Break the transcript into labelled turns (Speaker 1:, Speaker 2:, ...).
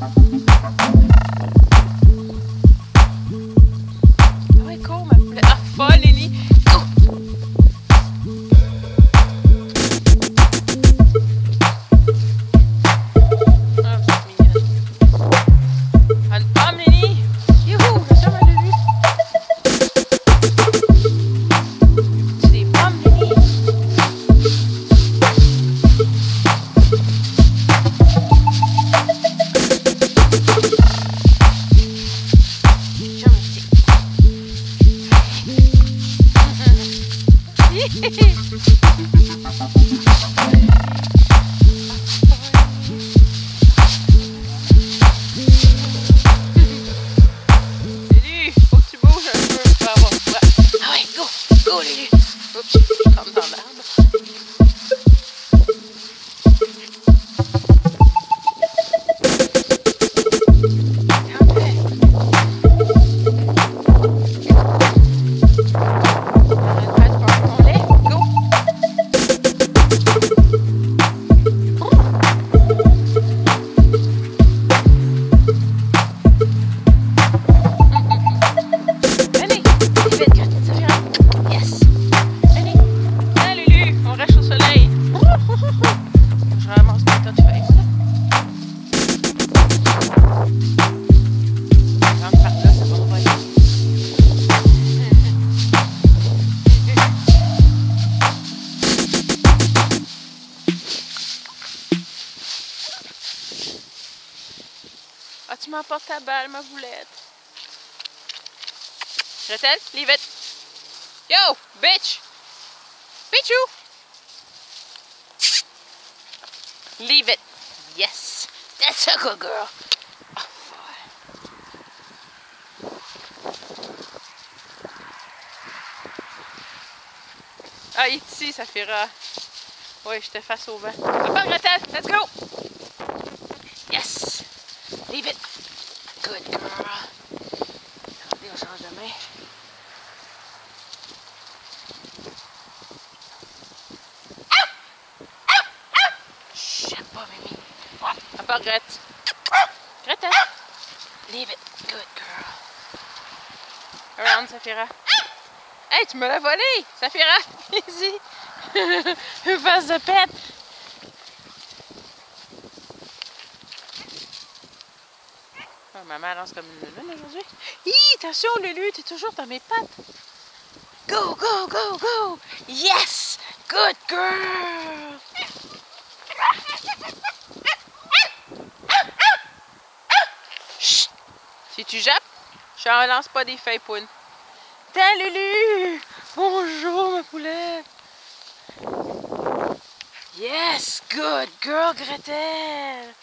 Speaker 1: Bye. Lily, hope she comes on that. Ah, tu m'emportes ta balle, ma boulette. Gretel, leave it. Yo, bitch! Bitchu! Leave it. Yes. That's a good girl. Oh. Ah, ici, ça fera. Oui, je te fasse au vent. Papa, Gretel, let's go! Yes! Good girl. Attendez, on change de main. Chut, j'aime pas, Mimi. À part Grete. Leave it. Good girl. Around, Safira. Hey, tu me l'as volé! Safira, ici. Une face de pète. Oh, ma mère lance comme une lune aujourd'hui. Hi, attention, Lulu, t'es toujours dans mes pattes. Go, go, go, go! Yes! Good girl! Chut! Si tu jappes, je ne lance pas des feuilles poune. Tiens, Lulu! Bonjour, ma poulette! Yes! Good girl, Gretel!